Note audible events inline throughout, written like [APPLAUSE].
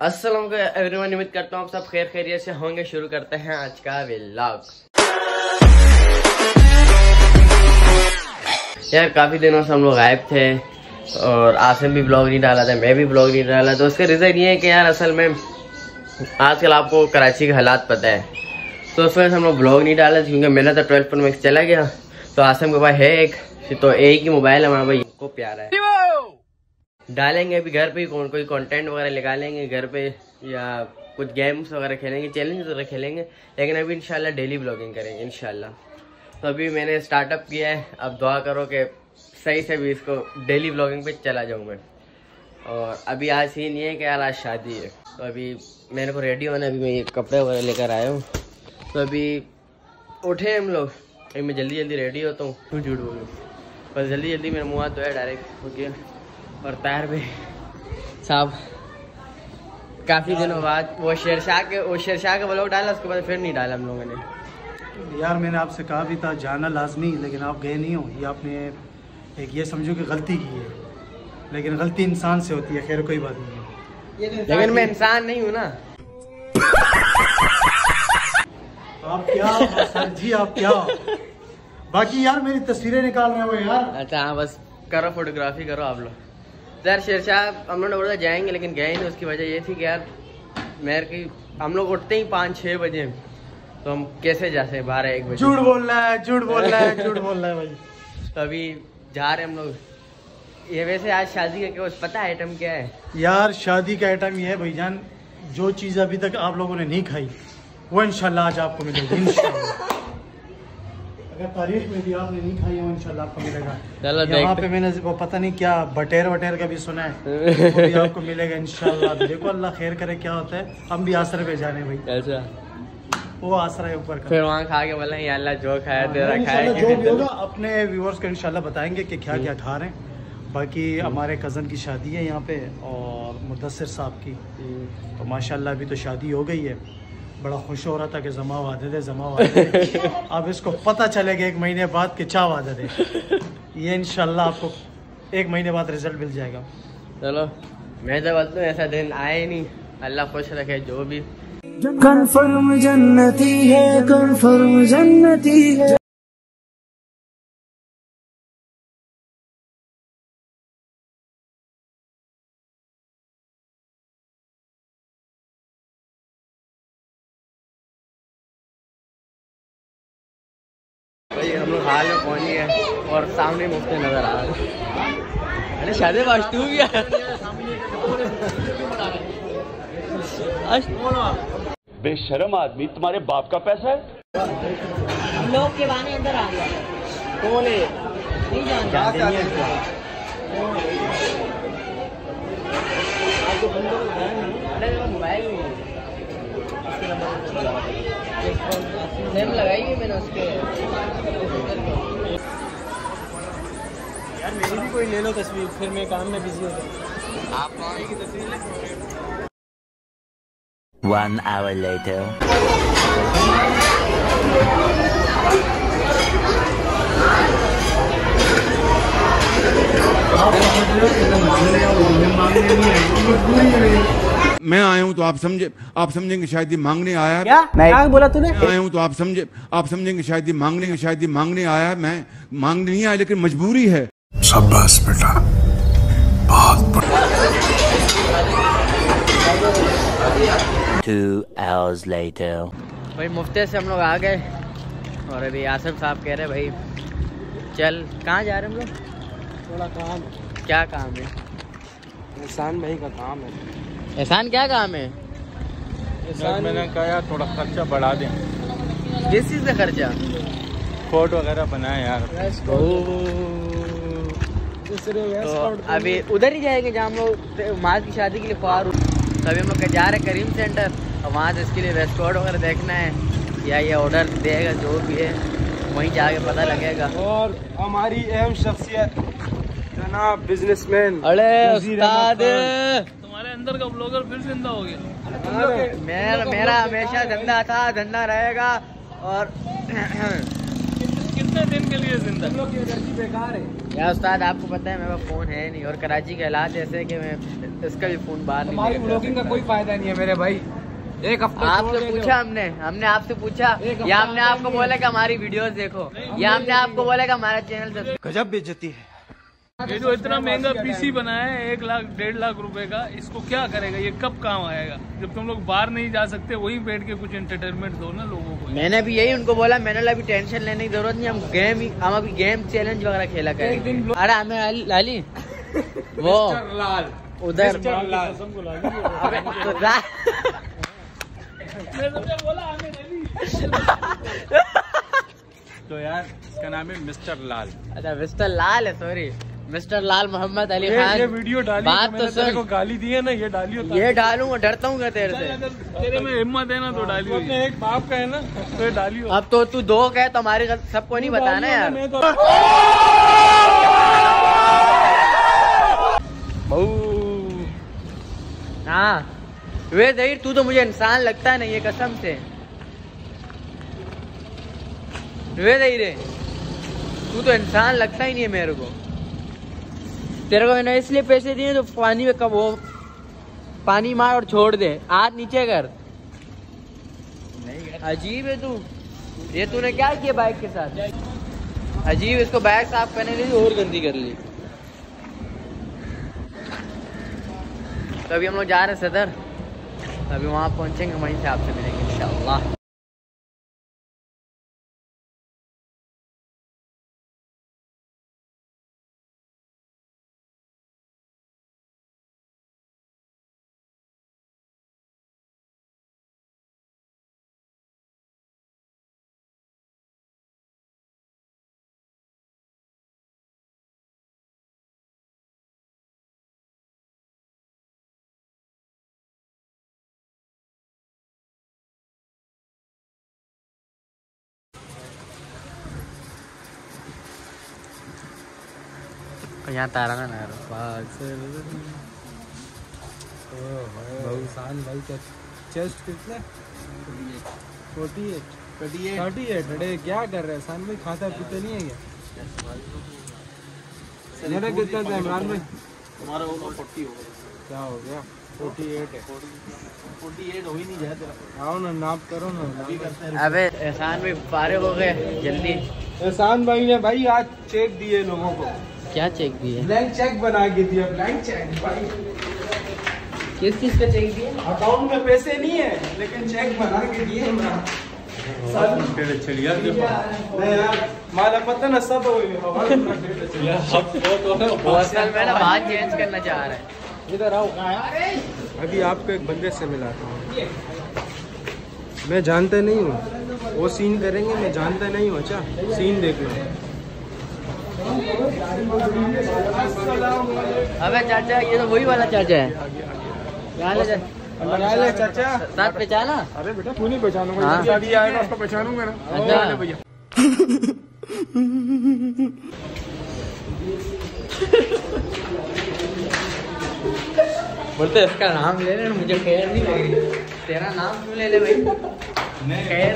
Aslam everyone उम्मीद करता हूँ आप सब खैर खैरियत से होंगे। शुरू करते हैं आज का व्लॉग यार, काफ़ी दिनों से हम लोग गायब थे और आसिम भी ब्लॉग नहीं डाला था, मैं भी ब्लॉग नहीं डाला तो उसका रीज़न ये है कि यार, असल में आजकल आपको कराची के हालात पता है। तो उस वजह से हम लोग ब्लॉग नहीं डाला क्योंकि मेरा तो ट्वेल्थ पर मैक्स चला गया। तो आसिम के पास है एक तो एक ही मोबाइल है, हमारे भाई को प्यारा है। डालेंगे अभी घर पे ही कौन कोई कंटेंट वगैरह निकालेंगे घर पे या कुछ गेम्स वगैरह खेलेंगे चैलेंज वगैरह खेलेंगे। लेकिन अभी इंशाल्लाह डेली ब्लॉगिंग करेंगे इंशाल्लाह। तो अभी मैंने स्टार्टअप किया है अब दुआ करो कि सही से भी इसको डेली ब्लॉगिंग पे चला जाऊँ मैं। और अभी आज सीन ये है कि यार आज शादी है। तो अभी मेरे को रेडी होना अभी मैं ये कपड़े वगैरह लेकर आया हूँ। तो अभी उठे हम लोग अभी मैं जल्दी जल्दी रेडी होता हूँ। झूठ बोलूँ बस जल्दी जल्दी मेरा मुँह हाथ धोया डायरेक्ट हो गया। और तार भी। साहब काफ़ी दिनों बाद वो शेरशाह के वो शेरशाह का ब्लॉग डाला उसके बाद फिर नहीं डाला हम लोगों ने। यार मैंने आपसे कहा भी था जाना लाजमी लेकिन आप गए नहीं हो। ये आपने एक ये समझो कि गलती की है। लेकिन गलती इंसान से होती है खैर कोई बात नहीं है। लेकिन मैं इंसान नहीं हूँ ना। आप क्या सर जी आप क्या बाकी यार मेरी तस्वीरें निकाल रहे हो यार। अच्छा हाँ बस करो फोटोग्राफी करो आप लोग। यार शेरशाह हम लोग बोला जाएँगे लेकिन गए नहीं उसकी वजह ये थी कि यार मेरे की हम लोग उठते ही पाँच छः बजे तो हम कैसे जा सकते बारह एक बजे? झूठ बोल रहा है झूठ बोल रहा है झूठ बोल रहा है भाई। [LAUGHS] तो अभी जा रहे हम लोग। ये वैसे आज शादी का क्या पता है आइटम क्या है? यार शादी का आइटम ये है भाईजान जो चीज़ अभी तक आप लोगों ने नहीं खाई वो इंशाल्लाह आज आपको मिलेगी इंशाल्लाह। [LAUGHS] अगर तारीख में भी आपने नहीं खाई हो इंशाल्लाह आपको मिलेगा। चलो यहाँ पे मैंने वो पता नहीं क्या बटेर वटेर का भी सुना है वो भी [LAUGHS] आपको मिलेगा इंशाल्लाह। देखो अल्लाह खैर करे क्या होता है? हम भी आसरे पे जाने भाई। अच्छा। वो आसरा है ऊपर का। फिर वहाँ खा के बोला अल्लाह जो खाया तेरा इंशाल्लाह जो भी होगा अपने व्यूवर्स को इंशाल्लाह बताएँगे कि क्या क्या खा रहे हैं। बाकी हमारे कज़न की शादी है यहाँ पे और मुदसर साहब की। तो माशाल्लाह अभी तो शादी हो गई है। बड़ा खुश हो रहा था कि जमा वादे दे जमा वादे। [LAUGHS] अब इसको पता चलेगा एक महीने बाद कि क्या वादे दे ये इनशाला आपको एक महीने बाद रिज़ल्ट मिल जाएगा। चलो मैं तो बोलता हूँ ऐसा दिन आए नहीं। अल्लाह खुश रखे जो भी। कन्फर्म जन्नती है कन्फर्म जन्नती है। हम लोग हाल में पहुँच गए और सामने मुफ्ते नज़र आ रहे हैं। अरे शादी बाश तू भी बेशरम आदमी तुम्हारे बाप का पैसा है? लोग के बहाने अंदर आ गया। कौन है? नहीं जानता। अरे मोबाइल लगाई है? मैंने उसके। यार मेरी भी कोई ले लो तस्वीर फिर मैं काम में बिज़ी हो जाऊँ One hour later. मैं आया हूँ तो आप समझे आप समझेंगे शायद ये मांगने आया है। क्या क्या बोला तूने मैं आया हूँ तो आप समझे आप समझेंगे शायद ये मांगने शायद ये मांगने आया है। मैं मांगने नहीं आया लेकिन मजबूरी है शाबाश बेटा। बहुत बढ़िया Two hours later. भाई मुफ्ते से हम लोग आ गए और अभी आसिफ साहब कह रहे भाई चल कहाँ जा रहे हैं हम लोग? थोड़ा काम क्या काम है? एहसान भाई का काम है। एहसान क्या काम है? एहसान मैंने कहा थोड़ा खर्चा बढ़ा दें। किस चीज़ का खर्चा? कोट वगैरह बनाए यार। तो अभी उधर ही जाएँगे जहाँ हम लोग माज की शादी के लिए हुए तो अभी हम लोग जा रहे हैं करीम सेंटर और वहाँ से इसके लिए वेस्ट कोड वगैरह देखना है। या ये ऑर्डर देगा जो भी है वहीं जाके पता लगेगा। और हमारी अहम शख्सियत जनाब बिजनेसमैन अरे उस्ताद! तुम्हारे अंदर का ब्लॉगर फिर ज़िंदा हो गया। मेरा मेरा हमेशा धंधा था धंधा रहेगा और कितने दिन के लिए ज़िंदा? बेकार है। यार उस्ताद आपको पता है मेरे पास फ़ोन है नहीं और कराची के हालात ऐसे हैं कि मैं इसका भी फ़ोन बाहर नहीं हमारी ब्लॉगिंग का कोई फ़ायदा नहीं है मेरे भाई। एक हफ़्ता आपसे पूछा हमने हमने आपसे पूछा या हमने आपको बोला कि हमारी वीडियोस देखो या हमने आपको बोला कि हमारा चैनल सब्सक्राइब गजब बेचती है। ये जो इतना महँगा पीसी बनाया है एक लाख डेढ़ लाख रुपए का इसको क्या करेगा? ये कब काम आएगा? जब तुम लोग बाहर नहीं जा सकते वहीं बैठ के कुछ एंटरटेनमेंट दो ना लोगों को। मैंने भी यही उनको बोला मैंने अभी टेंशन लेने की ज़रूरत नहीं हम गेम ही हम अभी गेम चैलेंज वगैरह खेला करेंगे. अरे हमें लाली [LAUGHS] वो लाल। उधर। तो नहीं। [LAUGHS] तो यार इसका नाम है मिस्टर लाल। अच्छा मिस्टर लाल है सॉरी मिस्टर लाल मोहम्मद अली खान ये वीडियो डाली बात तो तो तेरे को गाली दी है ना ये डालियो ये डालूँगा डरता हूँ तेरे से? तेरे में हिम्मत है ना तो डालियो अपने एक बाप का है ना तो ये डालियो अब तो तू दो कहे तो हमारी सबको नहीं बताना यार। तो हाँ। वे जहीर तू तो मुझे इंसान लगता है नहीं ये कसम से। वे जहीर तू तो इंसान लगता ही नहीं है मेरे को। तेरे को मैंने इसलिए पैसे दिए तो पानी में कब वो पानी मार और छोड़ दे। हाथ नीचे कर। अजीब है तू। ये तूने क्या किया बाइक के साथ? अजीब, इसको बाइक साफ़ करने लिए और गंदी कर ली। तो अभी हम लोग जा रहे हैं सदर। अभी वहाँ पहुँचेंगे, वहीं से आपसे मिलेंगे, इंशाल्लाह। यहाँ तारा ना भाई का चेस्ट कितने? फोर्टी एट थर्टी एट अरे क्या कर रहे हैं? भाई खाता पीते नहीं है क्या? मेरा कितना था इमरान भाई हमारा होगा फोर्टी होगा क्या हो गया? फोर्टी एट है। फोर्टी एट हो ही नहीं जाता आओ ना नाप करो ना। नाप अबे एहसान भी फारिग हो गए जल्दी। एहसान भाई ने भाई आज चेक दिए लोगों को। क्या चेक दिए ब्लैंक चेक बना के दिया ब्लैंक चेक भाई। किस चीज़ का चेक दिए अकाउंट में पैसे नहीं है लेकिन चेक बना के दिए माला पता ना सब बात चेंज करना चाह रहे हैं। इधर आओ। अभी आपको एक बंदे से मिलाता हूँ। मैं जानता नहीं हूँ। वो सीन करेंगे मैं जानता नहीं हूँ अच्छा? सीन देख लो। अबे चाचा ये तो वही वाला चाचा है। चाचा? चाचा। साथ पहचाना? अरे बेटा क्यों नहीं पहचानूँगा? हाँ। शादी आएगा उसको पहचानूँगा ना। अच्छा। भैया। बोलते इसका नाम ले ले मुझे खैर नहीं लग रही तेरा नाम क्यों ले ले भाई? खैर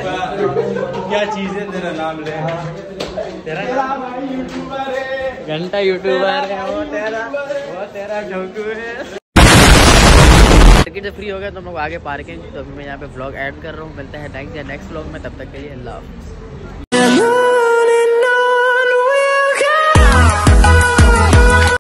क्या चीज़ है तेरा नाम ले? तेरा नाम घंटा यूट्यूबर है वो तेरा वो तेरा ढोकू है। मार्केट से फ्री हो गया तो हम लोग आगे पार्किंग तो अभी मैं यहाँ पे ब्लॉग ऐड कर रहा हूँ। मिलता है नेक्स्ट या नेक्स्ट ब्लॉग में तब तक के लिए अल्लाह।